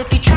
if you